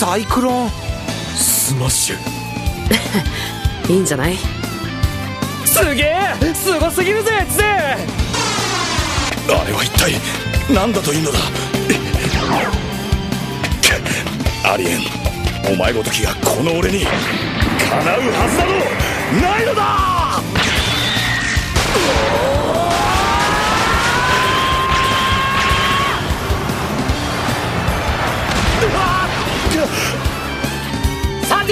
サイクロン。スマッシュ。いいんじゃない？すげえ！すごすぎるぜゼあれは一体何だというのだ？ありえん。お前ごときがこの俺に叶うはずなどないのだ 사진